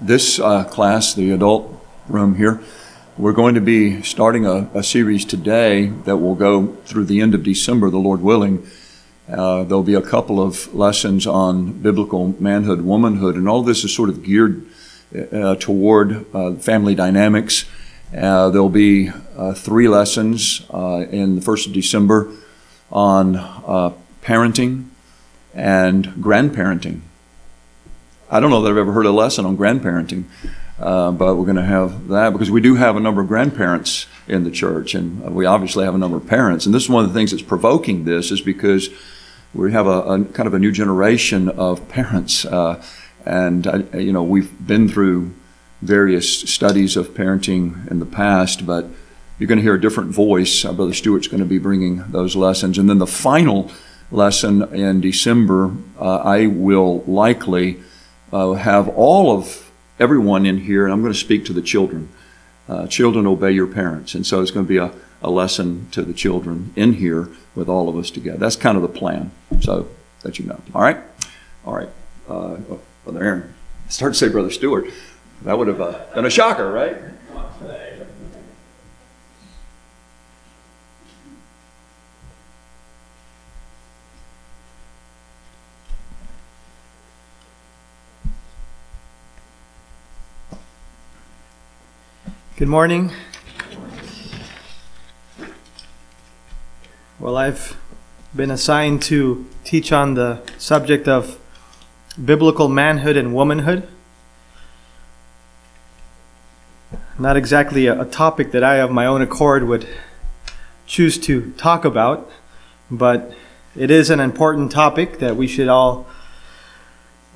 this uh, class, the adult room here, we're going to be starting a, a, series today that will go through the end of December, the Lord willing. Uh, there'll be a couple of lessons on biblical manhood, womanhood, and all this is sort of geared uh, toward uh, family dynamics. Uh, there'll be uh, three lessons uh, in the first of December on parenting and grandparenting. I don't know that I've ever heard a lesson on grandparenting, uh, but we're going to have that because we do have a number of grandparents in the church, and we obviously have a number of parents. And this is one of the things that's provoking this is because we have a, a kind of a new generation of parents, uh, and uh, you know we've been through various studies of parenting in the past, but you're going to hear a different voice. Uh, Brother Stewart's going to be bringing those lessons, and then the final lesson in December, uh, I will likely uh, have all of everyone in here, and I'm going to speak to the children. Uh, children, obey your parents. And so it's going to be a, a lesson to the children in here with all of us together. That's kind of the plan. So that you know. All right? All right. Uh, Brother Aaron. Start to say Brother Stewart. That would have uh, been a shocker, right? Good morning. Well, I've been assigned to teach on the subject of biblical manhood and womanhood. Not exactly a, topic that I, of my own accord, would choose to talk about, but it is an important topic that we should all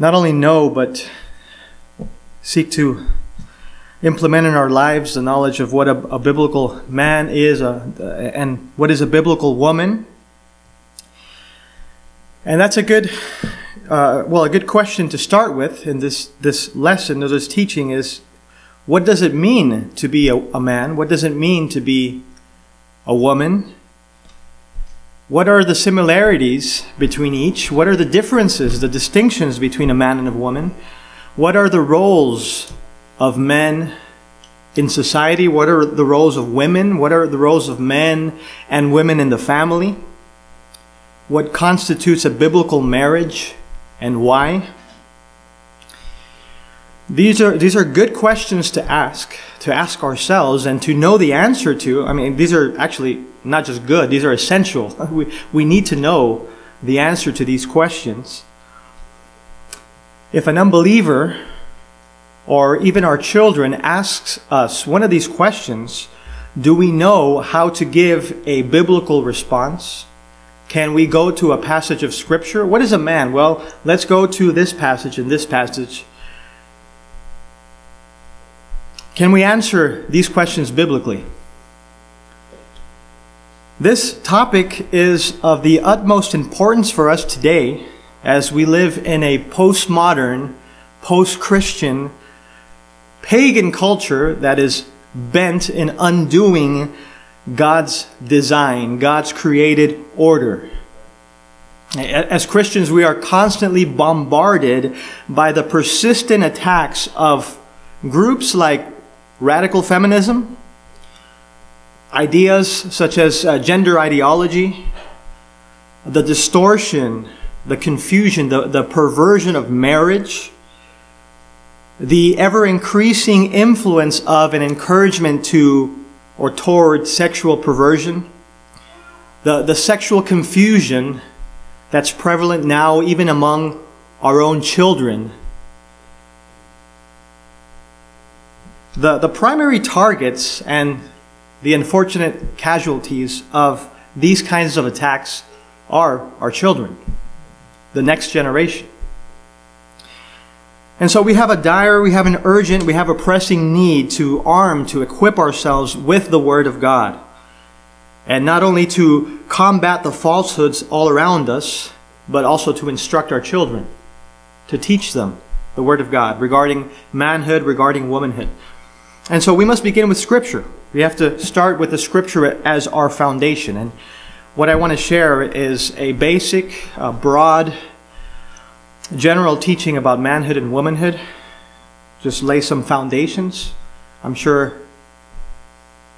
not only know but seek to implement in our lives the knowledge of what a, a biblical man is uh, and what is a biblical woman. And that's a good, uh, well, a good question to start with in this, this lesson or this teaching is what does it mean to be a, a man? What does it mean to be a woman? What are the similarities between each? What are the differences, the distinctions between a man and a woman? What are the roles of men in society? What are the roles of women? What are the roles of men and women in the family? What constitutes a biblical marriage and why? These are, these are good questions to ask, to ask ourselves and to know the answer to. I mean, these are actually not just good, these are essential. We, we need to know the answer to these questions. If an unbeliever or even our children asks us one of these questions, do we know how to give a biblical response? Can we go to a passage of scripture? What is a man? Well, let's go to this passage and this passage. Can we answer these questions biblically? This topic is of the utmost importance for us today as we live in a postmodern, post Christian pagan culture that is bent in undoing God's design, God's created order. As Christians, we are constantly bombarded by the persistent attacks of groups like radical feminism, ideas such as uh, gender ideology, the distortion, the confusion, the, the perversion of marriage, the ever increasing influence of an encouragement to or toward sexual perversion, the, the sexual confusion that's prevalent now even among our own children. The, the primary targets and the unfortunate casualties of these kinds of attacks are our children, the next generation. And so we have a dire, we have an urgent, we have a pressing need to arm, to equip ourselves with the Word of God. And not only to combat the falsehoods all around us, but also to instruct our children, to teach them the Word of God regarding manhood, regarding womanhood. And so we must begin with Scripture. We have to start with the Scripture as our foundation. And what I want to share is a basic, broad general teaching about manhood and womanhood, just lay some foundations. I'm sure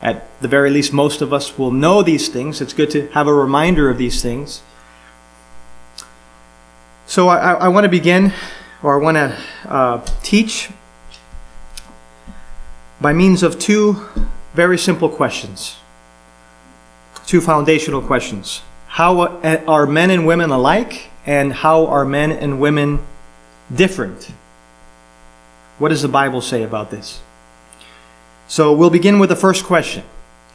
at the very least most of us will know these things. It's good to have a reminder of these things. So I, I want to begin, or I want to uh, teach by means of two very simple questions, two foundational questions. How are men and women alike, and how are men and women different? What does the Bible say about this? So we'll begin with the first question.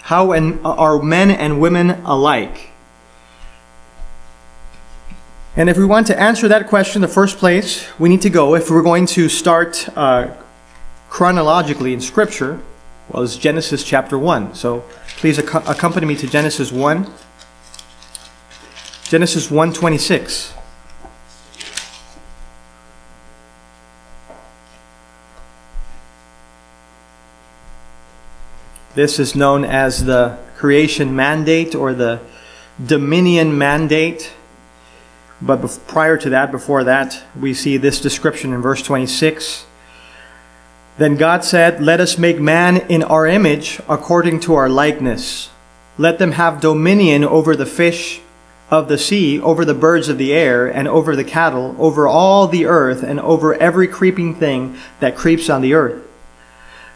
How and are men and women alike? And if we want to answer that question, the first place we need to go, if we're going to start uh, chronologically in Scripture, well, is Genesis chapter 1. So please ac accompany me to Genesis 1. Genesis 1:26. This is known as the creation mandate or the dominion mandate. But prior to that, before that, we see this description in verse 26. Then God said, Let us make man in our image according to our likeness. Let them have dominion over the fish of the sea, over the birds of the air, and over the cattle, over all the earth, and over every creeping thing that creeps on the earth.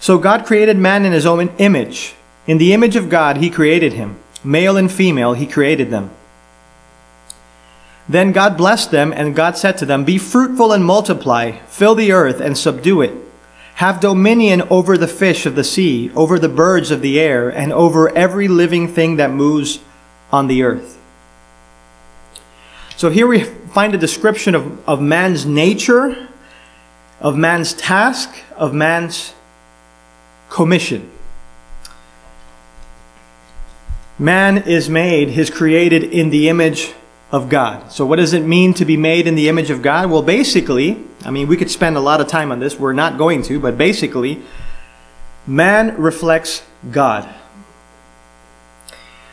So God created man in his own image. In the image of God, he created him. Male and female, he created them. Then God blessed them, and God said to them, Be fruitful and multiply, fill the earth and subdue it. Have dominion over the fish of the sea, over the birds of the air, and over every living thing that moves on the earth. So here we find a description of, of man's nature, of man's task, of man's commission. Man is made, is created in the image of God. So what does it mean to be made in the image of God? Well, basically, I mean, we could spend a lot of time on this. We're not going to, but basically, man reflects God.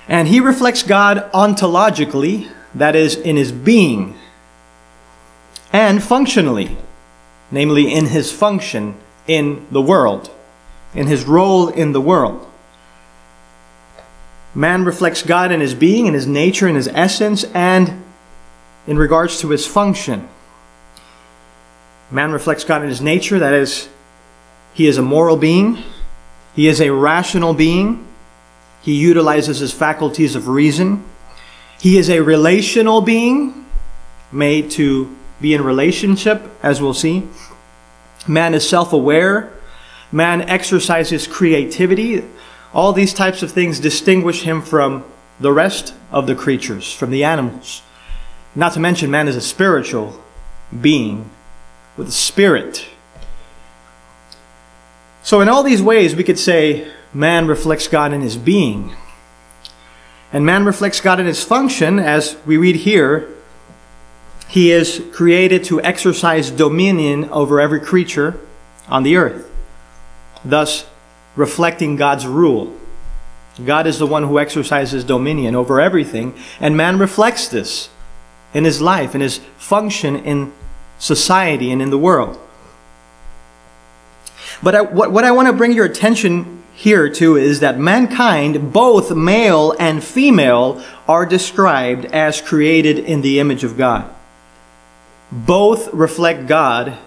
And he reflects God ontologically, that is, in his being, and functionally, namely in his function in the world in his role in the world. Man reflects God in his being, in his nature, in his essence, and in regards to his function. Man reflects God in his nature, that is, he is a moral being, he is a rational being, he utilizes his faculties of reason, he is a relational being, made to be in relationship, as we'll see. Man is self aware, Man exercises creativity. All these types of things distinguish him from the rest of the creatures, from the animals. Not to mention, man is a spiritual being with a spirit. So, in all these ways, we could say man reflects God in his being. And man reflects God in his function, as we read here. He is created to exercise dominion over every creature on the earth thus reflecting God's rule. God is the one who exercises dominion over everything, and man reflects this in his life, in his function in society and in the world. But I, what, what I want to bring your attention here to is that mankind, both male and female, are described as created in the image of God. Both reflect God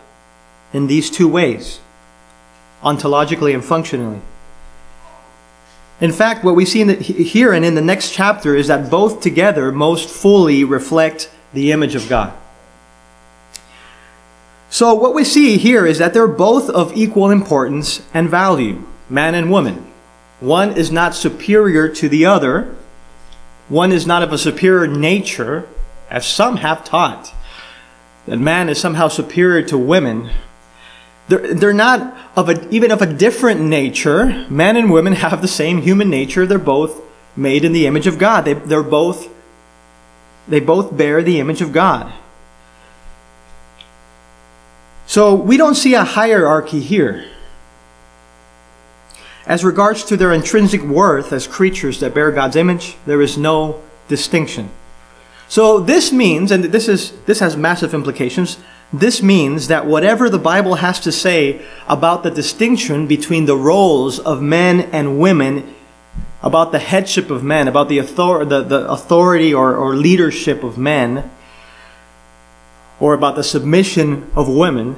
in these two ways ontologically and functionally. In fact, what we see the, here and in the next chapter is that both together most fully reflect the image of God. So, what we see here is that they're both of equal importance and value, man and woman. One is not superior to the other, one is not of a superior nature, as some have taught that man is somehow superior to women they're, they're not of a, even of a different nature. Men and women have the same human nature. They're both made in the image of God. They, they're both, they both bear the image of God. So we don't see a hierarchy here. As regards to their intrinsic worth as creatures that bear God's image, there is no distinction. So this means, and this is this has massive implications, this means that whatever the Bible has to say about the distinction between the roles of men and women, about the headship of men, about the, author- the, the authority or, or leadership of men, or about the submission of women,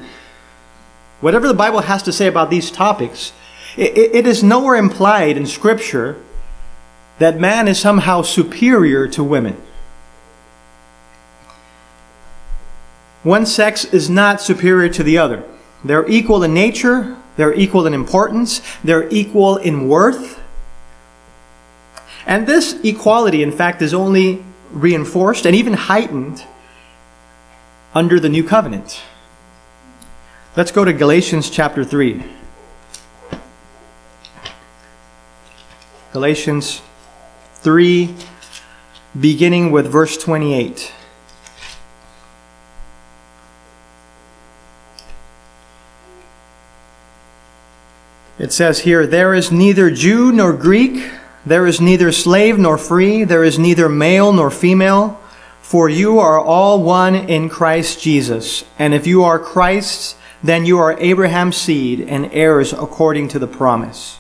whatever the Bible has to say about these topics, it, it is nowhere implied in Scripture that man is somehow superior to women. One sex is not superior to the other. They're equal in nature, they're equal in importance, they're equal in worth. And this equality, in fact, is only reinforced and even heightened under the new covenant. Let's go to Galatians chapter 3. Galatians 3, beginning with verse 28. It says here, There is neither Jew nor Greek, there is neither slave nor free, there is neither male nor female, for you are all one in Christ Jesus. And if you are Christ's, then you are Abraham's seed and heirs according to the promise.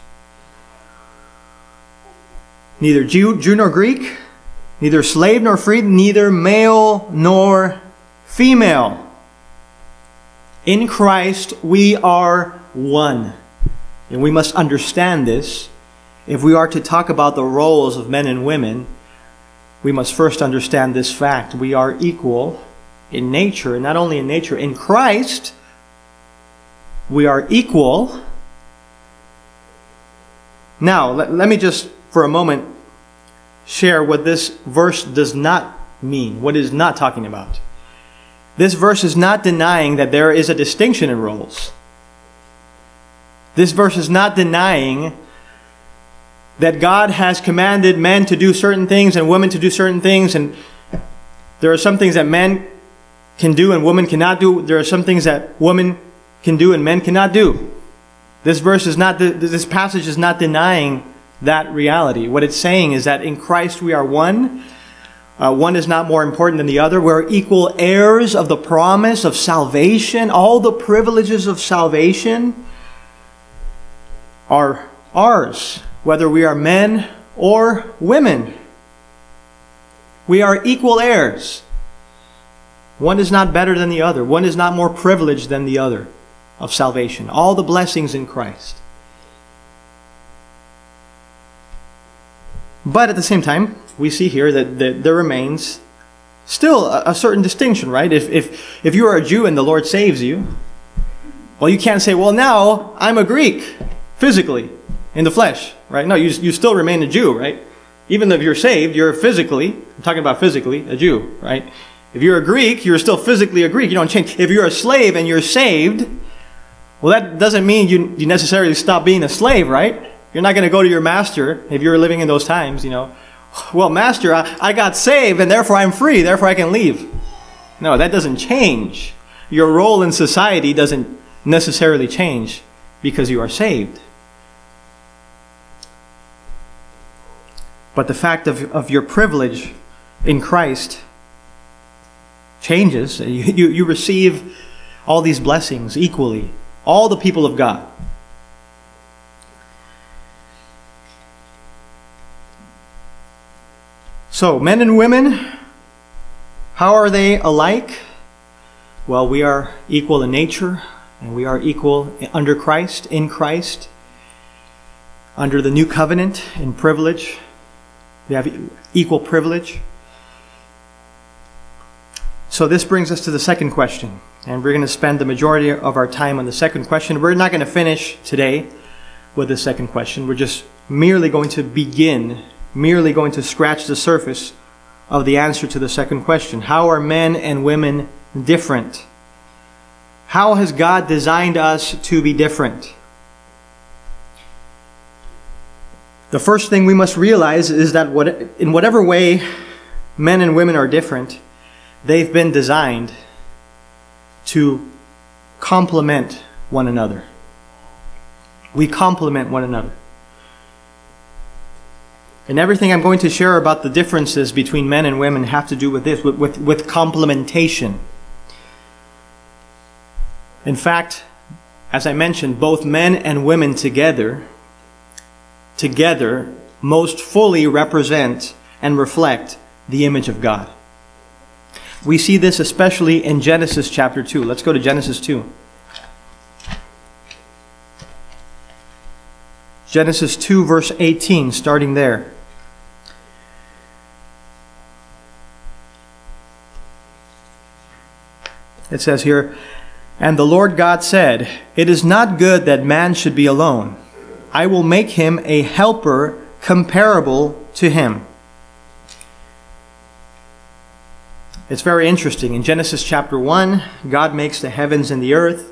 Neither Jew, Jew nor Greek, neither slave nor free, neither male nor female. In Christ we are one. And we must understand this. If we are to talk about the roles of men and women, we must first understand this fact. We are equal in nature, and not only in nature, in Christ, we are equal. Now, let, let me just for a moment share what this verse does not mean, what it is not talking about. This verse is not denying that there is a distinction in roles. This verse is not denying that God has commanded men to do certain things and women to do certain things, and there are some things that men can do and women cannot do. There are some things that women can do and men cannot do. This verse is not, this passage is not denying that reality. What it's saying is that in Christ we are one. Uh, one is not more important than the other. We're equal heirs of the promise of salvation, all the privileges of salvation are ours, whether we are men or women. We are equal heirs. One is not better than the other. One is not more privileged than the other of salvation. All the blessings in Christ. But at the same time, we see here that, that there remains still a, a, certain distinction, right? If, if, if you are a Jew and the Lord saves you, well, you can't say, well, now I'm a Greek physically in the flesh, right? No, you, you still remain a Jew, right? Even if you're saved, you're physically, I'm talking about physically, a Jew, right? If you're a Greek, you're still physically a Greek. You don't change. If you're a slave and you're saved, well, that doesn't mean you, you necessarily stop being a slave, right? You're not going to go to your master if you're living in those times, you know. Well, master, I, I got saved and therefore I'm free, therefore I can leave. No, that doesn't change. Your role in society doesn't necessarily change because you are saved. But the fact of, of your privilege in Christ changes. You, you, you receive all these blessings equally, all the people of God. So, men and women, how are they alike? Well, we are equal in nature, and we are equal under Christ, in Christ, under the new covenant in privilege. We have equal privilege. So this brings us to the second question. And we're going to spend the majority of our time on the second question. We're not going to finish today with the second question. We're just merely going to begin, merely going to scratch the surface of the answer to the second question. How are men and women different? How has God designed us to be different? The first thing we must realize is that what, in whatever way men and women are different, they've been designed to complement one another. We complement one another. And everything I'm going to share about the differences between men and women have to do with this, with, with, with complementation. In fact, as I mentioned, both men and women together, together, most fully represent and reflect the image of God. We see this especially in Genesis chapter 2. Let's go to Genesis 2. Genesis 2, verse 18, starting there. It says here, And the Lord God said, It is not good that man should be alone. I will make him a helper comparable to him. It's very interesting. In Genesis chapter 1, God makes the heavens and the earth.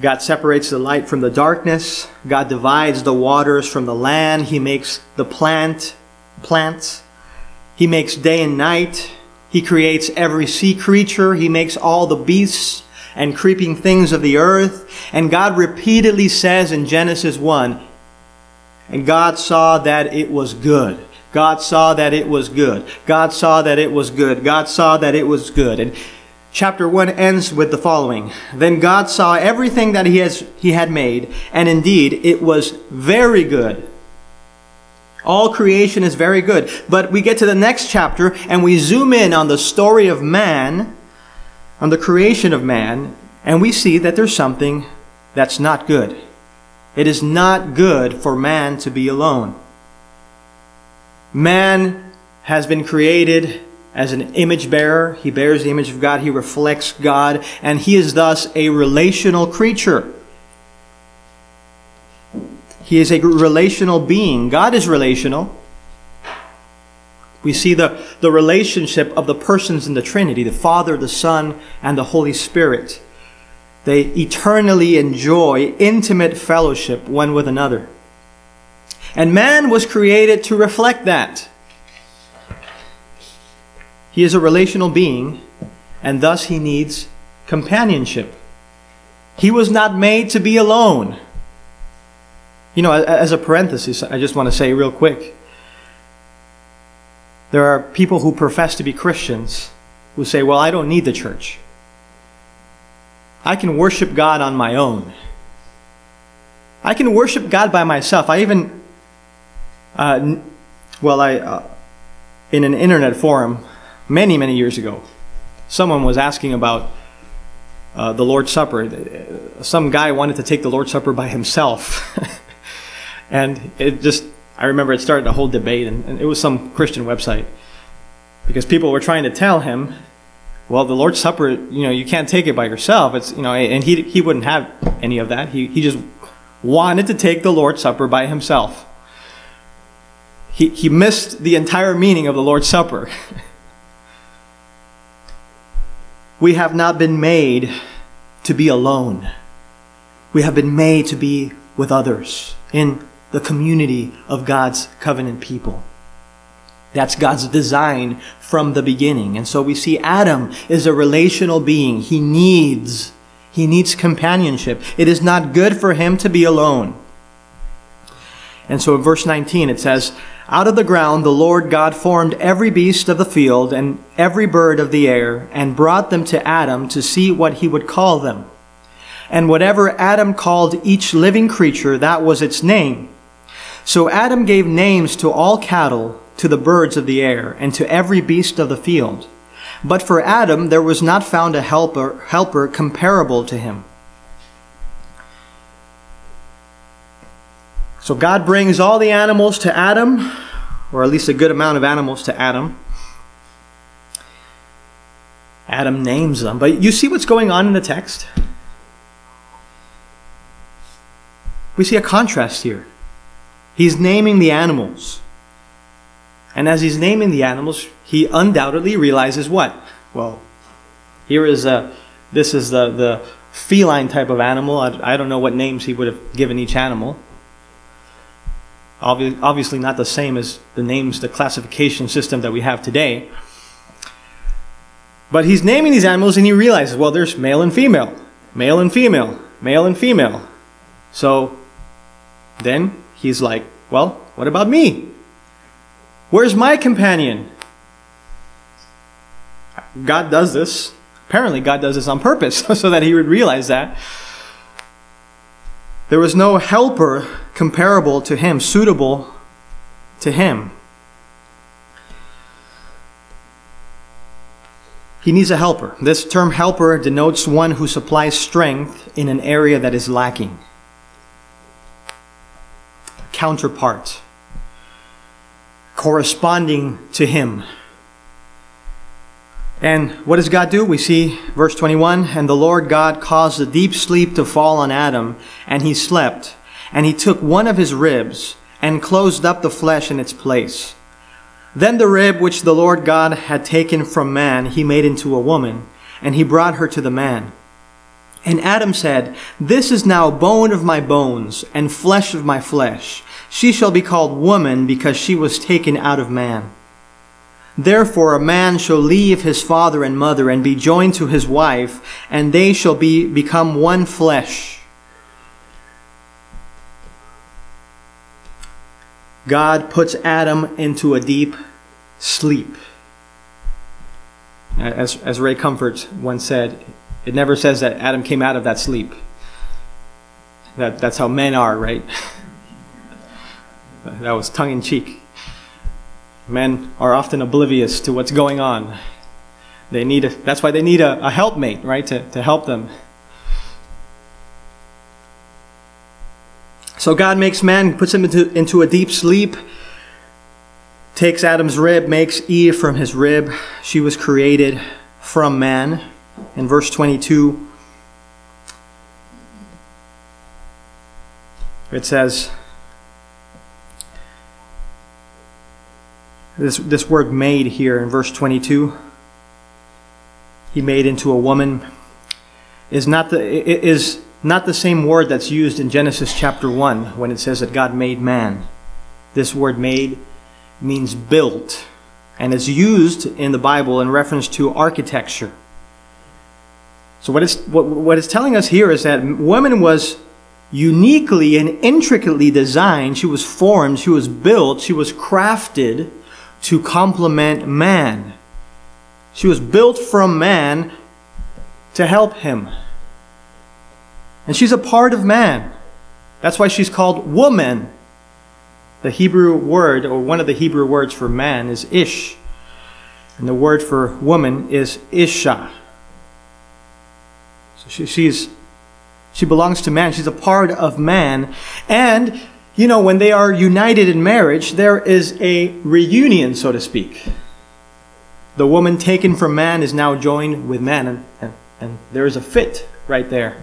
God separates the light from the darkness. God divides the waters from the land. He makes the plant, plants. He makes day and night. He creates every sea creature. He makes all the beasts and creeping things of the earth. And God repeatedly says in Genesis 1, and God saw that it was good. God saw that it was good. God saw that it was good. God saw that it was good. And chapter 1 ends with the following. Then God saw everything that he, has, he had made, and indeed it was very good. All creation is very good. But we get to the next chapter and we zoom in on the story of man, on the creation of man, and we see that there's something that's not good. It is not good for man to be alone. Man has been created as an image bearer. He bears the image of God. He reflects God. And he is thus a relational creature. He is a relational being. God is relational. We see the, the relationship of the persons in the Trinity, the Father, the Son, and the Holy Spirit. They eternally enjoy intimate fellowship one with another. And man was created to reflect that. He is a relational being, and thus he needs companionship. He was not made to be alone. You know, as a parenthesis, I just want to say real quick there are people who profess to be Christians who say, Well, I don't need the church. I can worship God on my own. I can worship God by myself. I even, uh, well, I, uh, in an internet forum many, many years ago, someone was asking about uh, the Lord's Supper. Some guy wanted to take the Lord's Supper by himself. And it just, I remember it started a whole debate, and, and, it was some Christian website. Because people were trying to tell him, well, the Lord's Supper, you know, you can't take it by yourself. It's, you know, and he, he wouldn't have any of that. He, he just wanted to take the Lord's Supper by himself. He, he missed the entire meaning of the Lord's Supper. we have not been made to be alone. We have been made to be with others in the community of God's covenant people. That's God's design from the beginning. And so we see Adam is a relational being. He needs, he needs companionship. It is not good for him to be alone. And so in verse 19 it says, Out of the ground the Lord God formed every beast of the field and every bird of the air and brought them to Adam to see what he would call them. And whatever Adam called each living creature, that was its name. So Adam gave names to all cattle, to the birds of the air, and to every beast of the field. But for Adam there was not found a helper, helper comparable to him. So God brings all the animals to Adam, or at least a good amount of animals to Adam. Adam names them. But you see what's going on in the text? We see a contrast here. He's naming the animals. And as he's naming the animals, he undoubtedly realizes what? Well, here is a, this is the, the feline type of animal. I, I don't know what names he would have given each animal. Obvi- obviously, not the same as the names, the classification system that we have today. But he's naming these animals and he realizes, well, there's male and female, male and female, male and female. So then he's like, Well, what about me? Where's my companion? God does this. Apparently, God does this on purpose so that he would realize that. There was no helper comparable to him, suitable to him. He needs a helper. This term helper denotes one who supplies strength in an area that is lacking. Counterpart. Corresponding to him. And what does God do? We see verse 21 And the Lord God caused a deep sleep to fall on Adam, and he slept. And he took one of his ribs and closed up the flesh in its place. Then the rib which the Lord God had taken from man, he made into a woman, and he brought her to the man. And Adam said, This is now bone of my bones, and flesh of my flesh. She shall be called woman, because she was taken out of man. Therefore a man shall leave his father and mother, and be joined to his wife, and they shall be become one flesh. God puts Adam into a deep sleep. As, as Ray Comfort once said, it never says that Adam came out of that sleep. That, that's how men are, right? that was tongue in cheek. Men are often oblivious to what's going on. They need a, that's why they need a, a helpmate, right, to, to help them. So God makes man, puts him into, into a deep sleep, takes Adam's rib, makes Eve from his rib. She was created from man. In verse 22, it says, this, this word made here in verse 22, he made into a woman, is not the, is not the same word that's used in Genesis chapter 1 when it says that God made man. This word made means built and is used in the Bible in reference to architecture. So what it's, what, what it's telling us here is that woman was uniquely and intricately designed. She was formed, she was built, she was crafted to complement man. She was built from man to help him. And she's a part of man. That's why she's called woman. The Hebrew word, or one of the Hebrew words for man, is ish. And the word for woman is isha. So she, she's, she belongs to man. She's a part of man. And, you know, when they are united in marriage, there is a reunion, so to speak. The woman taken from man is now joined with man, and, and, and there is a fit right there.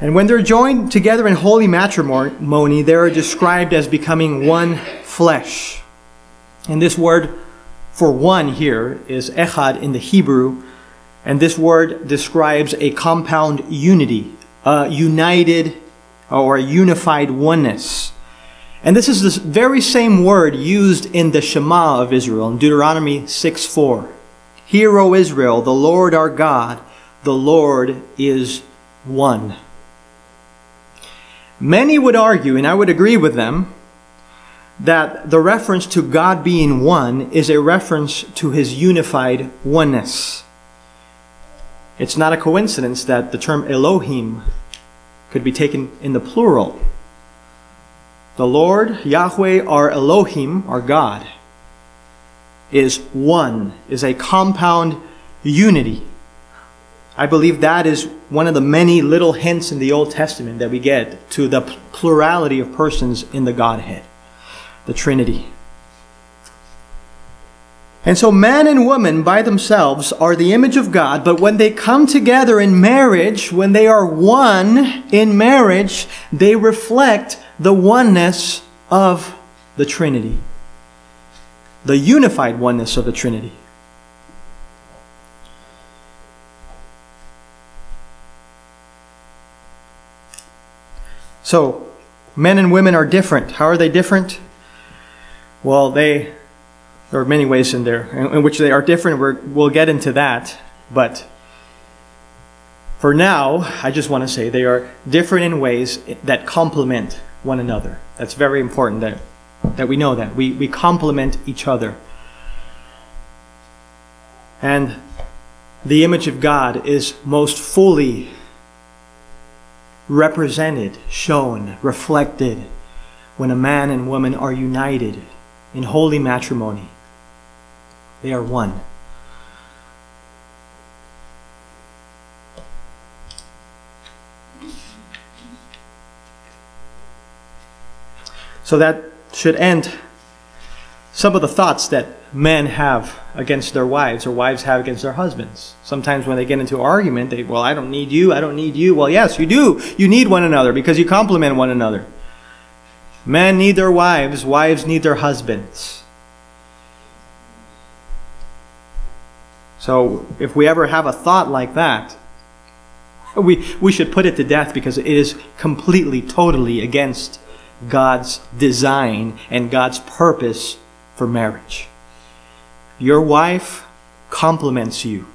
And when they're joined together in holy matrimony, they are described as becoming one flesh. And this word for one here is echad in the Hebrew, and this word describes a compound unity, a united or a unified oneness. And this is the very same word used in the Shema of Israel in Deuteronomy 6 4. Hear, O Israel, the Lord our God, the Lord is one. Many would argue, and I would agree with them, that the reference to God being one is a reference to his unified oneness. It's not a coincidence that the term Elohim could be taken in the plural. The Lord, Yahweh, our Elohim, our God, is one, is a compound unity. I believe that is one of the many little hints in the Old Testament that we get to the plurality of persons in the Godhead, the Trinity. And so, man and woman by themselves are the image of God, but when they come together in marriage, when they are one in marriage, they reflect the oneness of the Trinity, the unified oneness of the Trinity. So, men and women are different. How are they different? Well, they there are many ways in there in, in which they are different. we we'll get into that, but for now, I just want to say they are different in ways that complement one another. That's very important that that we know that we we complement each other. And the image of God is most fully represented, shown, reflected when a man and woman are united in holy matrimony. They are one. So that should end some of the thoughts that men have against their wives or wives have against their husbands. Sometimes when they get into argument, they, well, I don't need you, I don't need you. Well, yes, you do. You need one another because you complement one another. Men need their wives, wives need their husbands. So if we ever have a thought like that, we, we should put it to death because it is completely, totally against God's design and God's purpose for marriage. Your wife complements you.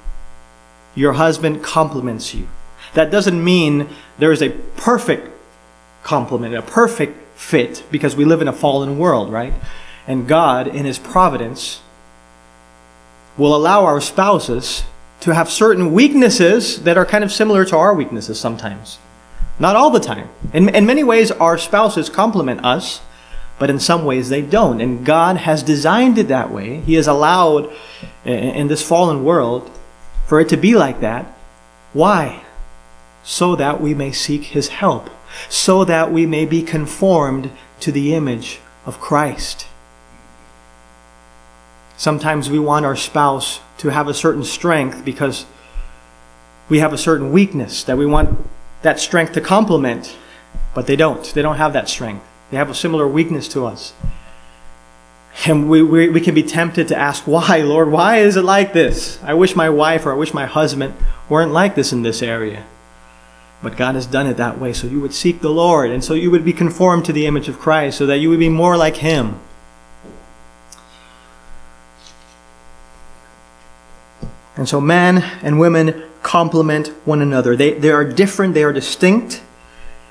Your husband complements you. That doesn't mean there is a perfect complement, a perfect fit, because we live in a fallen world, right? And God, in His providence, will allow our spouses to have certain weaknesses that are kind of similar to our weaknesses sometimes. Not all the time. In, in many ways, our spouses complement us, but in some ways they don't. And God has designed it that way. He has allowed in this fallen world for it to be like that. Why? So that we may seek His help, so that we may be conformed to the image of Christ. Sometimes we want our spouse to have a certain strength because we have a certain weakness that we want that strength to complement, but they don't. They don't have that strength. They have a similar weakness to us. And we, we, we can be tempted to ask, why, Lord? Why is it like this? I wish my wife or I wish my husband weren't like this in this area. But God has done it that way so you would seek the Lord and so you would be conformed to the image of Christ so that you would be more like Him. And so men and women complement one another. They, they are different, they are distinct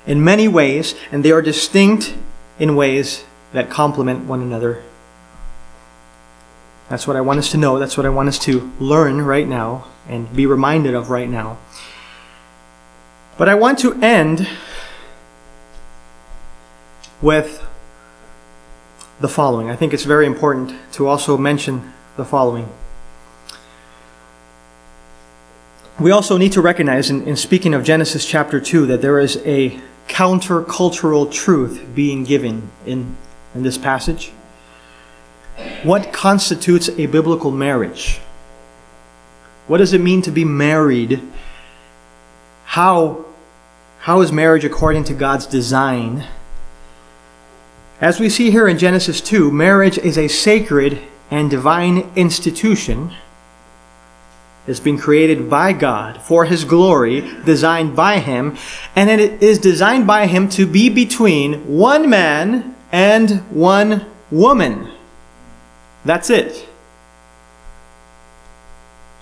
in many ways, and they are distinct in ways that complement one another. That's what I want us to know. That's what I want us to learn right now and be reminded of right now. But I want to end with the following. I think it's very important to also mention the following. We also need to recognize, in, in speaking of Genesis chapter 2, that there is a countercultural truth being given in, in this passage. What constitutes a biblical marriage? What does it mean to be married? How, how is marriage according to God's design? As we see here in Genesis 2, marriage is a sacred and divine institution it's been created by God for His glory, designed by Him, and it is designed by Him to be between one man and one woman. That's it.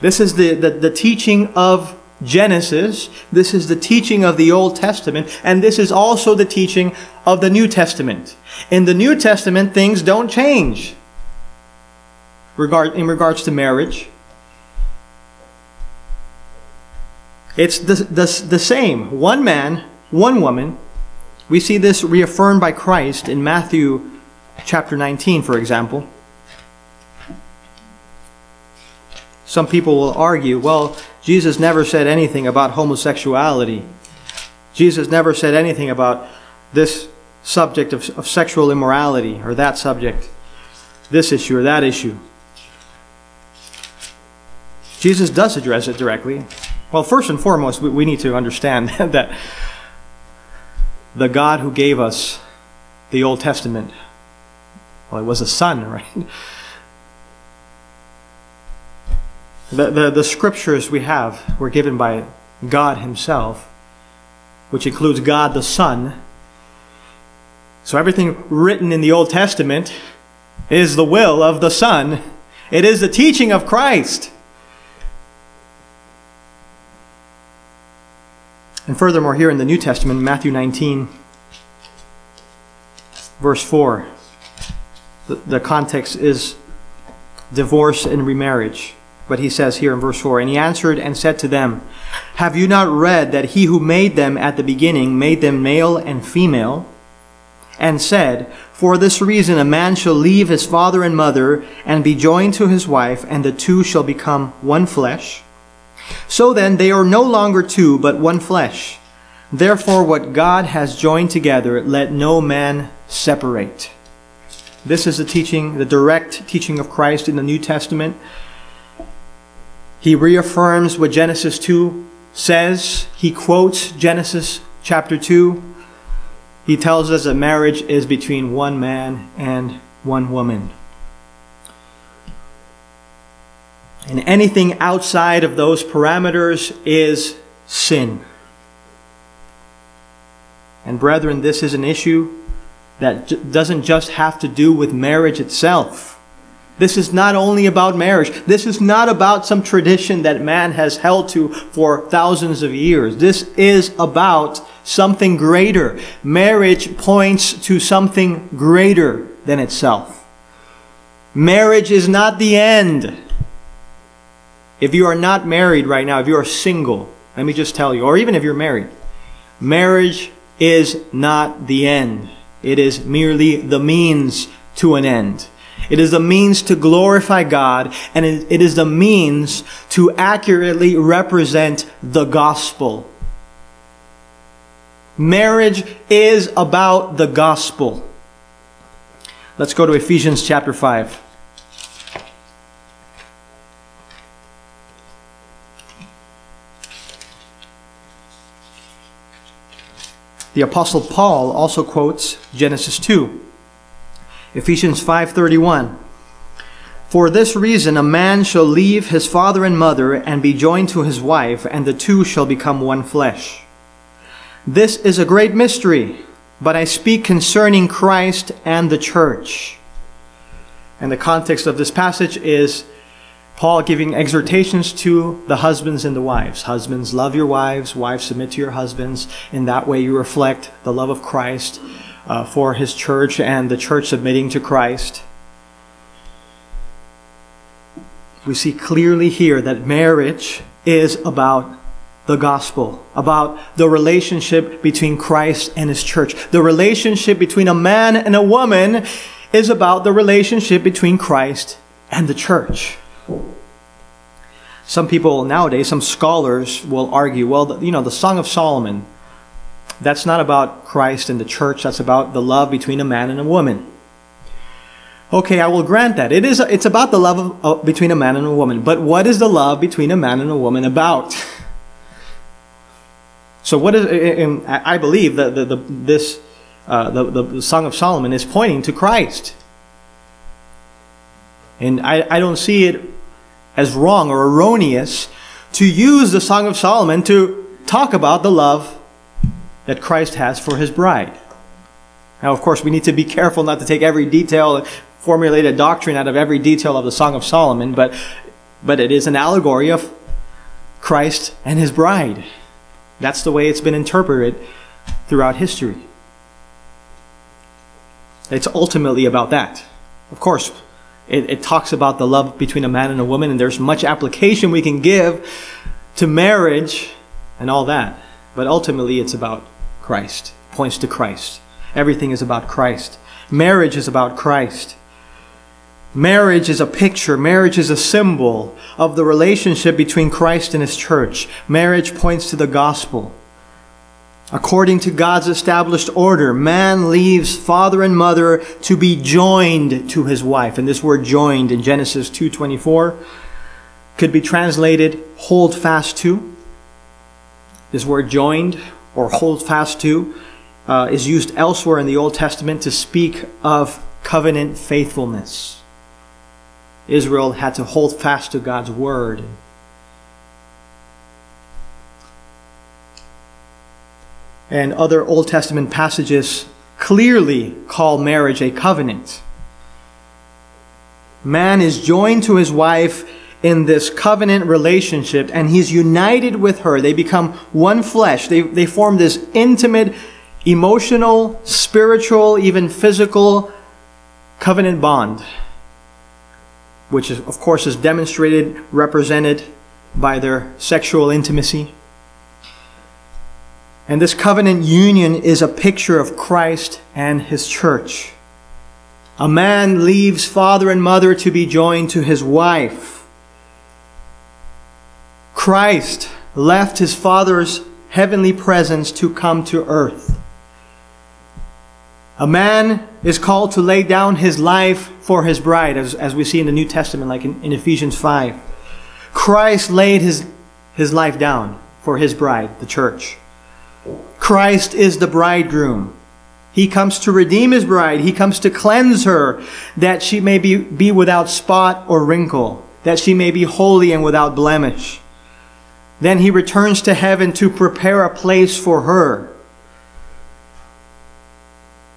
This is the, the, the teaching of Genesis. This is the teaching of the Old Testament. And this is also the teaching of the New Testament. In the New Testament, things don't change regard, in regards to marriage. It's the, the, the same. One man, one woman. We see this reaffirmed by Christ in Matthew chapter 19, for example. Some people will argue, well, Jesus never said anything about homosexuality. Jesus never said anything about this subject of, of sexual immorality or that subject, this issue or that issue. Jesus does address it directly. Well, first and foremost, we need to understand that the God who gave us the Old Testament, well, it was a son, right? The, the, the scriptures we have were given by God Himself, which includes God the Son. So everything written in the Old Testament is the will of the Son. It is the teaching of Christ. And furthermore, here in the New Testament, Matthew 19, verse 4, the, the context is divorce and remarriage. but he says here in verse 4 And he answered and said to them, Have you not read that he who made them at the beginning made them male and female? And said, For this reason a man shall leave his father and mother and be joined to his wife, and the two shall become one flesh. So then they are no longer two, but one flesh. Therefore, what God has joined together, let no man separate. This is the teaching, the direct teaching of Christ in the New Testament. He reaffirms what Genesis 2 says. He quotes Genesis chapter 2. He tells us that marriage is between one man and one woman. And anything outside of those parameters is sin. And brethren, this is an issue that doesn't just have to do with marriage itself. This is not only about marriage. This is not about some tradition that man has held to for thousands of years. This is about something greater. Marriage points to something greater than itself. Marriage is not the end. If you are not married right now, if you are single, let me just tell you, or even if you're married, marriage is not the end. It is merely the means to an end. It is the means to glorify God, and it is the means to accurately represent the gospel. Marriage is about the gospel. Let's go to Ephesians chapter 5. The apostle Paul also quotes Genesis 2. Ephesians 5:31 For this reason a man shall leave his father and mother and be joined to his wife and the two shall become one flesh. This is a great mystery, but I speak concerning Christ and the church. And the context of this passage is Paul giving exhortations to the husbands and the wives. Husbands, love your wives. Wives, submit to your husbands. In that way, you reflect the love of Christ uh, for his church and the church submitting to Christ. We see clearly here that marriage is about the gospel, about the relationship between Christ and his church. The relationship between a man and a woman is about the relationship between Christ and the church. Some people nowadays, some scholars will argue, well, you know, the Song of Solomon, that's not about Christ and the church, that's about the love between a man and a woman. Okay, I will grant that. It is, it's about the love of, uh, between a man and a woman. But what is the love between a man and a woman about? So what is, I believe that the, the, this, uh, the, the Song of Solomon is pointing to Christ. And I, I don't see it as wrong or erroneous to use the Song of Solomon to talk about the love that Christ has for his bride. Now, of course, we need to be careful not to take every detail, and formulate a doctrine out of every detail of the Song of Solomon, but, but it is an allegory of Christ and his bride. That's the way it's been interpreted throughout history. It's ultimately about that. Of course, it, it talks about the love between a man and a woman, and there's much application we can give to marriage and all that. But ultimately, it's about Christ. It points to Christ. Everything is about Christ. Marriage is about Christ. Marriage is a picture, marriage is a symbol of the relationship between Christ and His church. Marriage points to the gospel. According to God's established order, man leaves father and mother to be joined to his wife. And this word joined in Genesis 2.24 could be translated hold fast to. This word joined or hold fast to uh, is used elsewhere in the Old Testament to speak of covenant faithfulness. Israel had to hold fast to God's word and other Old Testament passages clearly call marriage a covenant. Man is joined to his wife in this covenant relationship and he's united with her. They become one flesh. They, they form this intimate, emotional, spiritual, even physical covenant bond. which is, of course is demonstrated, represented by their sexual intimacy. And this covenant union is a picture of Christ and his church. A man leaves father and mother to be joined to his wife. Christ left his father's heavenly presence to come to earth. A man is called to lay down his life for his bride, as, as we see in the New Testament, like in, in Ephesians 5. Christ laid his, his life down for his bride, the church. Christ is the bridegroom. He comes to redeem his bride. He comes to cleanse her that she may be, be without spot or wrinkle, that she may be holy and without blemish. Then he returns to heaven to prepare a place for her.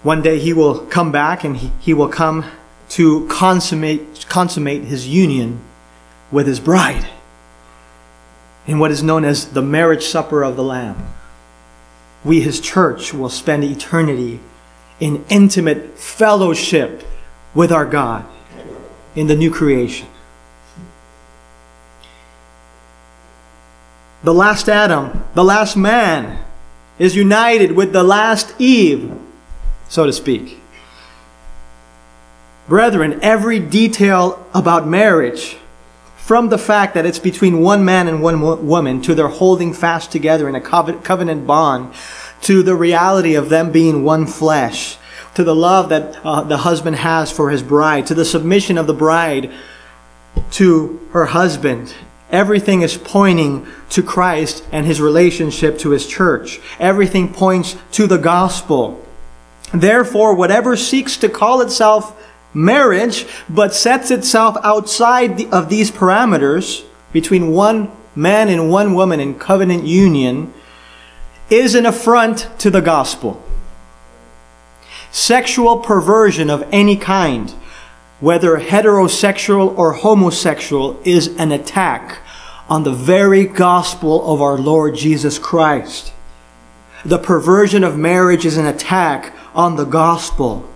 One day he will come back and he, he will come to consummate, consummate his union with his bride in what is known as the marriage supper of the Lamb. We, his church, will spend eternity in intimate fellowship with our God in the new creation. The last Adam, the last man, is united with the last Eve, so to speak. Brethren, every detail about marriage, from the fact that it's between one man and one woman to their holding fast together in a covenant bond, to the reality of them being one flesh, to the love that uh, the husband has for his bride, to the submission of the bride to her husband. Everything is pointing to Christ and his relationship to his church. Everything points to the gospel. Therefore, whatever seeks to call itself marriage, but sets itself outside of these parameters between one man and one woman in covenant union, is an affront to the gospel. Sexual perversion of any kind, whether heterosexual or homosexual, is an attack on the very gospel of our Lord Jesus Christ. The perversion of marriage is an attack on the gospel.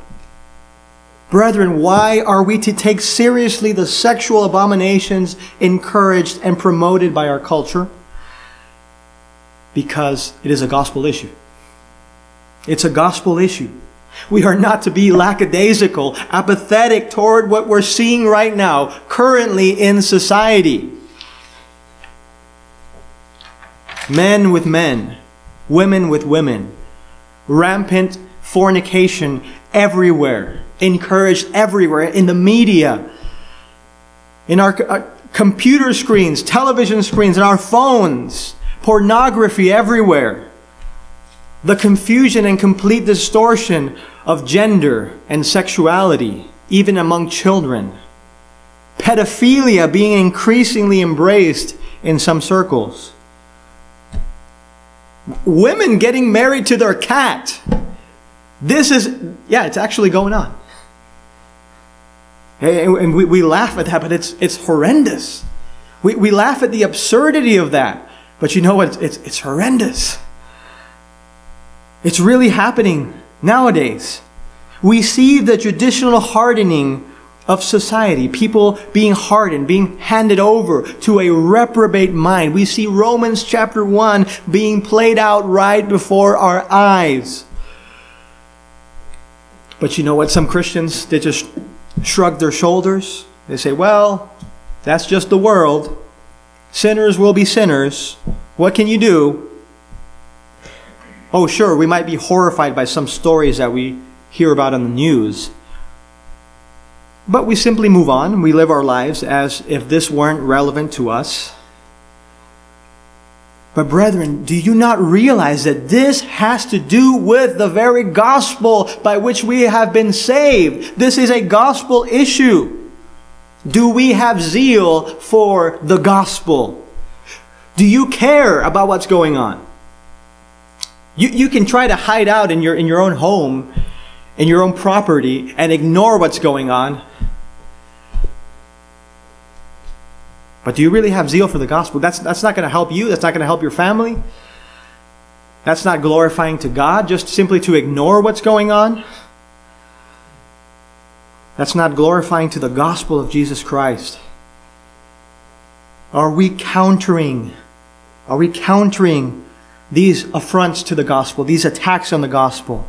Brethren, why are we to take seriously the sexual abominations encouraged and promoted by our culture? Because it is a gospel issue. It's a gospel issue. We are not to be lackadaisical, apathetic toward what we're seeing right now, currently in society. Men with men, women with women, rampant fornication everywhere encouraged everywhere in the media, in our, our uh, computer screens, television screens, in our phones, pornography everywhere. The confusion and complete distortion of gender and sexuality, even among children. Pedophilia being increasingly embraced in some circles. Women getting married to their cat. This is, yeah, it's actually going on. And we, we laugh at that, but it's, it's horrendous. We, we laugh at the absurdity of that. But you know what? It's, it's horrendous. It's really happening nowadays. We see the judicial hardening of society, people being hardened, being handed over to a reprobate mind. We see Romans chapter 1 being played out right before our eyes. But you know what? Some Christians, they just shrug their shoulders. They say, well, that's just the world. Sinners will be sinners. What can you do? Oh, sure, we might be horrified by some stories that we hear about on the news. But we simply move on. We live our lives as if this weren't relevant to us. But brethren, do you not realize that this has to do with the very gospel by which we have been saved? This is a gospel issue. Do we have zeal for the gospel? Do you care about what's going on? You, you can try to hide out in your, in your own home, in your own property, and ignore what's going on. But do you really have zeal for the gospel? That's, that's not going to help you. That's not going to help your family. That's not glorifying to God, just simply to ignore what's going on. That's not glorifying to the gospel of Jesus Christ. Are we countering? Are we countering these affronts to the gospel, these attacks on the gospel?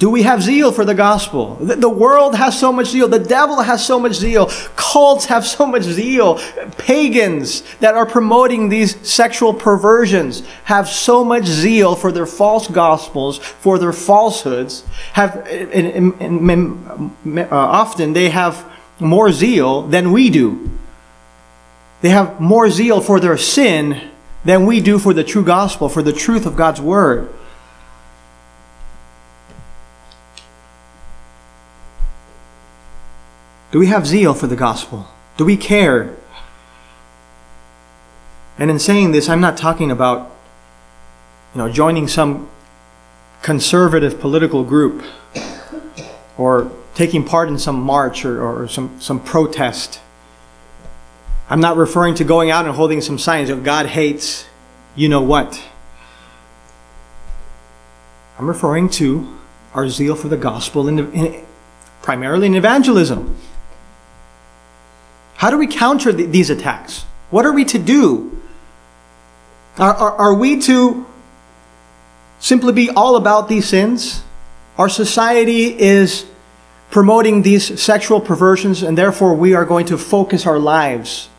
Do we have zeal for the gospel? The world has so much zeal. The devil has so much zeal. Cults have so much zeal. Pagans that are promoting these sexual perversions have so much zeal for their false gospels, for their falsehoods. Have in, in, in, uh, often they have more zeal than we do. They have more zeal for their sin than we do for the true gospel, for the truth of God's word. Do we have zeal for the gospel? Do we care? And in saying this, I'm not talking about you know, joining some conservative political group or taking part in some march or, or some, some protest. I'm not referring to going out and holding some signs of God hates you know what. I'm referring to our zeal for the gospel, in, in primarily in evangelism. How do we counter th these attacks? What are we to do? Are, are, are we to simply be all about these sins? Our society is promoting these sexual perversions, and therefore we are going to focus our lives,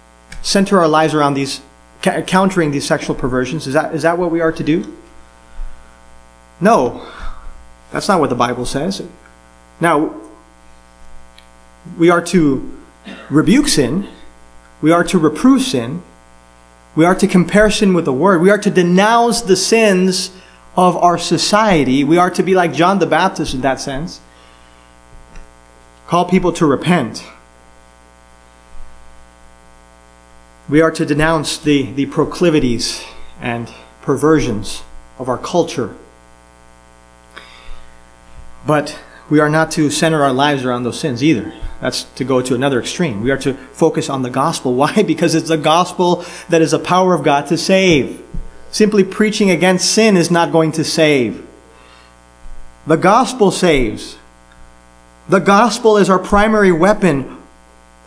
center our lives around these, countering these sexual perversions. Is that, is that what we are to do? No, that's not what the Bible says. Now, we are to rebuke sin. We are to reprove sin. We are to compare sin with the Word. We are to denounce the sins of our society. We are to be like John the Baptist in that sense. Call people to repent. We are to denounce the, the proclivities and perversions of our culture. But we are not to center our lives around those sins either. That's to go to another extreme. We are to focus on the gospel. Why? Because it's the gospel that is the power of God to save. Simply preaching against sin is not going to save. The gospel saves. The gospel is our primary weapon,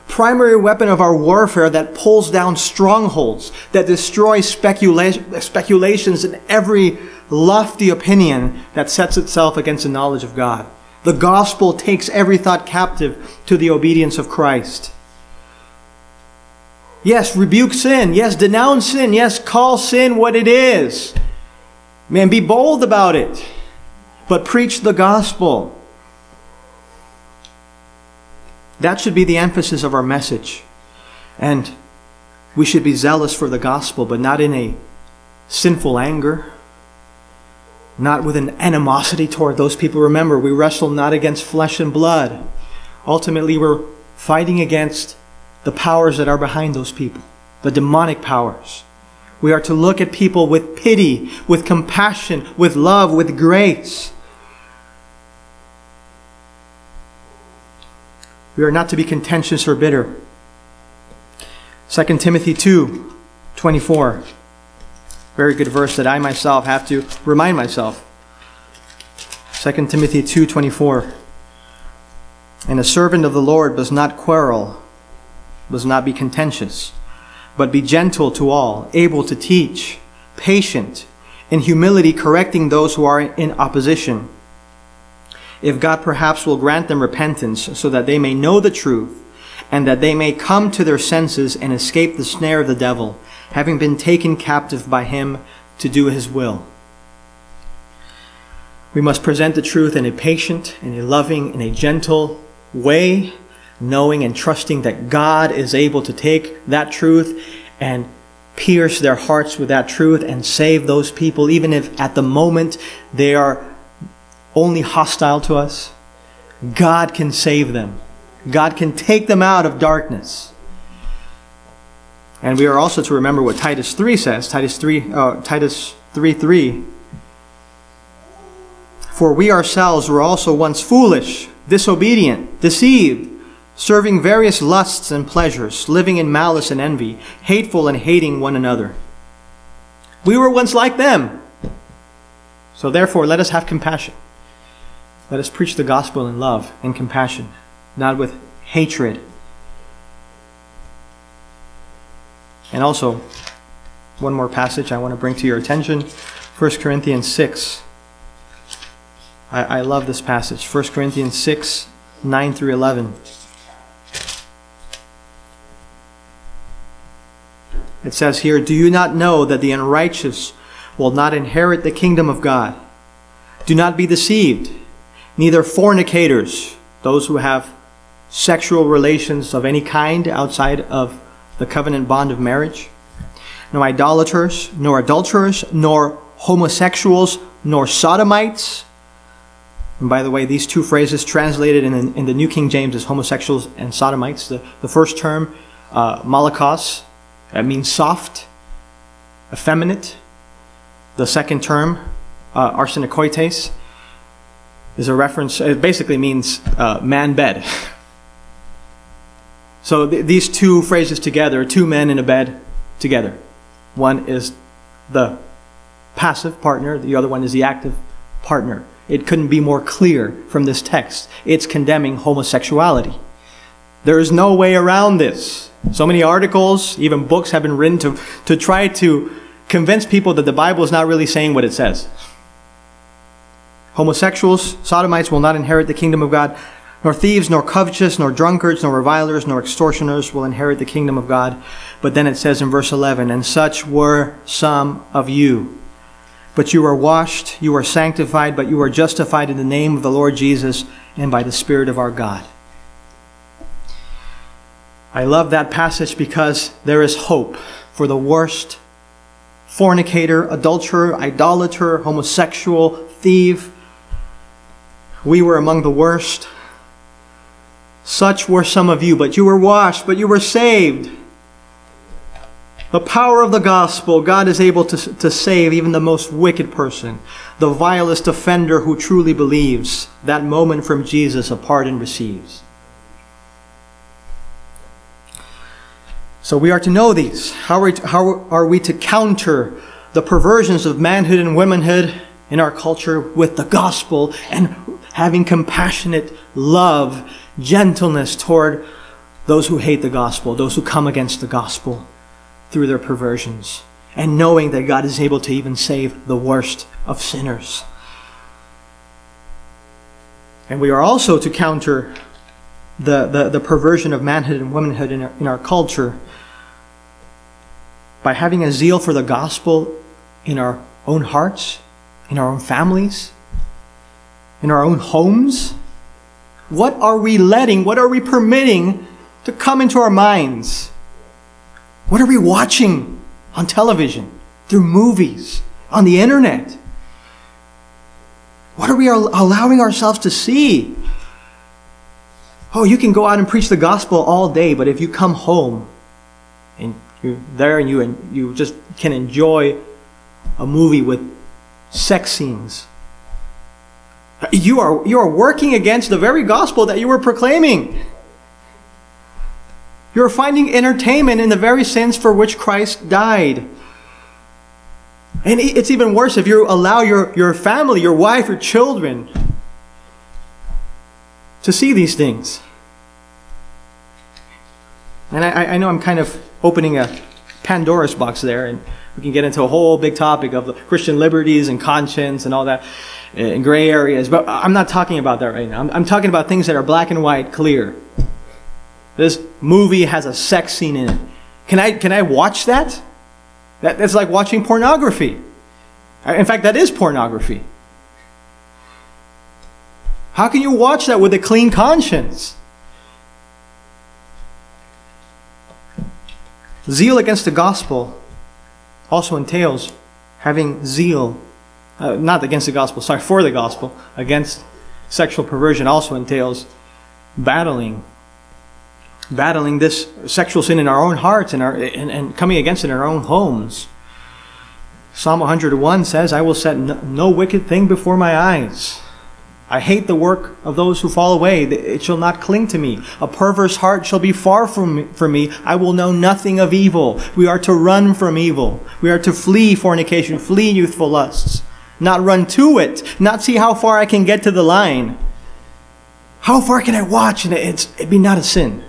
primary weapon of our warfare that pulls down strongholds, that destroys specula speculations and every lofty opinion that sets itself against the knowledge of God. The gospel takes every thought captive to the obedience of Christ. Yes, rebuke sin. Yes, denounce sin. Yes, call sin what it is. Man, be bold about it. But preach the gospel. That should be the emphasis of our message. And we should be zealous for the gospel, but not in a sinful anger not with an animosity toward those people. Remember, we wrestle not against flesh and blood. Ultimately, we're fighting against the powers that are behind those people, the demonic powers. We are to look at people with pity, with compassion, with love, with grace. We are not to be contentious or bitter. 2 Timothy 2 24. Very good verse that I myself have to remind myself. 2 Timothy 2:24 And a servant of the Lord does not quarrel, does not be contentious, but be gentle to all, able to teach, patient, in humility correcting those who are in opposition. If God perhaps will grant them repentance so that they may know the truth and that they may come to their senses and escape the snare of the devil having been taken captive by him to do his will. We must present the truth in a patient, in a loving, in a gentle way, knowing and trusting that God is able to take that truth and pierce their hearts with that truth and save those people, even if at the moment they are only hostile to us. God can save them. God can take them out of darkness. And we are also to remember what Titus 3 says. Titus 3, uh, Titus 3 3. For we ourselves were also once foolish, disobedient, deceived, serving various lusts and pleasures, living in malice and envy, hateful and hating one another. We were once like them. So therefore, let us have compassion. Let us preach the gospel in love and compassion. not with hatred. And also, one more passage I want to bring to your attention 1 Corinthians 6. I, I love this passage. 1 Corinthians 6, 9 through 11. It says here, Do you not know that the unrighteous will not inherit the kingdom of God? Do not be deceived. Neither fornicators, those who have sexual relations of any kind outside of the covenant bond of marriage, nor idolaters, nor adulterers, nor homosexuals, nor sodomites. And by the way, these two phrases translated in, in the New King James as homosexuals and sodomites. The, the first term, uh, malakos, that means soft, effeminate. The second term, uh, arsenokoites, is a reference, it basically means uh, man bed. so th- these two phrases together, two men in a bed together. One is the passive partner, the other one is the active partner. It couldn't be more clear from this text. It's condemning homosexuality. There is no way around this. So many articles, even books have been written to, to try to convince people that the Bible is not really saying what it says. Homosexuals, sodomites will not inherit the kingdom of God, nor thieves, nor covetous, nor drunkards, nor revilers, nor extortioners will inherit the kingdom of God. But then it says in verse 11, And such were some of you. But you are washed, you are sanctified, but you are justified in the name of the Lord Jesus and by the Spirit of our God. I love that passage because there is hope for the worst fornicator, adulterer, idolater, homosexual, thief. We were among the worst. Such were some of you, but you were washed, but you were saved. The power of the gospel, God is able to, to save even the most wicked person, the vilest offender who truly believes. That moment from Jesus, a pardon receives. So we are to know these. How are, to, how are we to counter the perversions of manhood and womanhood in our culture with the gospel and having compassionate love, gentleness toward those who hate the gospel, those who come against the gospel through their perversions, and knowing that God is able to even save the worst of sinners. And we are also to counter the, the, the perversion of manhood and womanhood in our, in our culture by having a zeal for the gospel in our own hearts, in our own families, in our own homes? What are we letting, what are we permitting to come into our minds? What are we watching on television, through movies, on the internet? What are we allowing ourselves to see? Oh, you can go out and preach the gospel all day, but if you come home and you're there and you and you just can enjoy a movie with sex scenes. You are you are working against the very gospel that you were proclaiming. You're finding entertainment in the very sins for which Christ died. And it's even worse if you allow your, your family, your wife, your children to see these things. And I, I know I'm kind of opening a Pandora's box there, and we can get into a whole big topic of Christian liberties and conscience and all that Uh, in gray areas. But I'm not talking about that right now. I'm, I'm talking about things that are black and white, clear. This movie has a sex scene in it. Can I, can I watch that? that? That's like watching pornography. Uh, in fact, that is pornography. How can you watch that with a clean conscience? Zeal against the gospel also entails having zeal, uh, not against the gospel, sorry, for the gospel, against sexual perversion also entails battling. Battling this sexual sin in our own hearts and, our, and, and coming against it in our own homes. Psalm 101 says, I will set no, no wicked thing before my eyes. I hate the work of those who fall away. It shall not cling to me. A perverse heart shall be far from me, from me. I will know nothing of evil. We are to run from evil. We are to flee fornication, flee youthful lusts. Not run to it. Not see how far I can get to the line. how far can I watch? And it's, it'd be not a sin.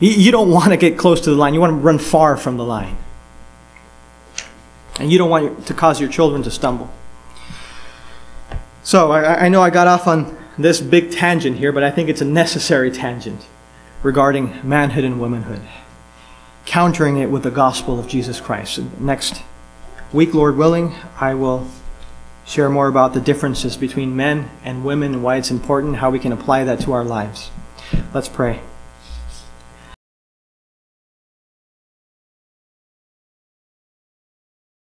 You, you don't want to get close to the line. You want to run far from the line. And you don't want to cause your children to stumble. So I, I know I got off on this big tangent here, but I think it's a necessary tangent regarding manhood and womanhood, countering it with the gospel of Jesus Christ. And next week, Lord willing, I will share more about the differences between men and women and why it's important, how we can apply that to our lives. Let's pray.